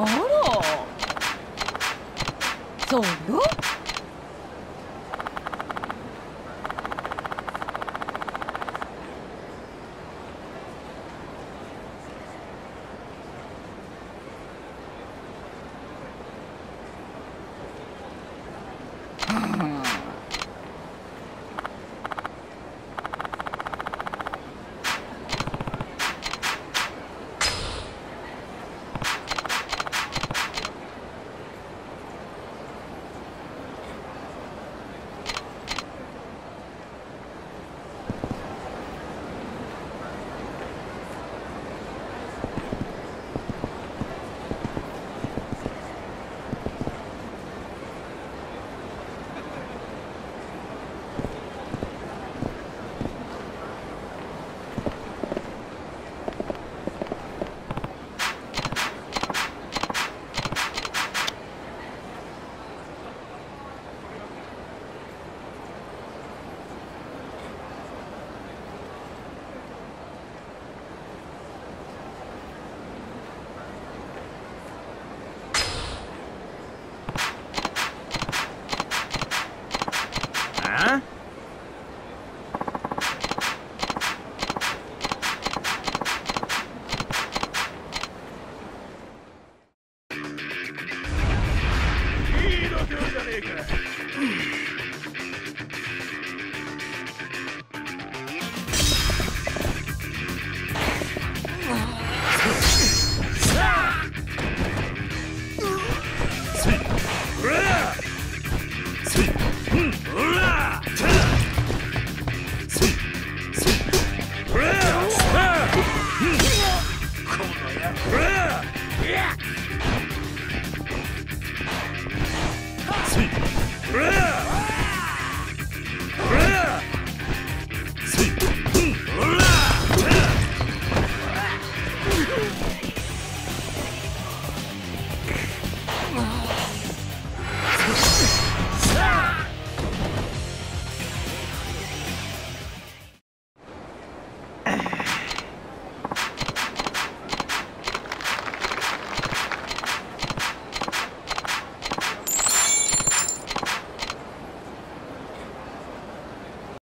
あら。そうよ。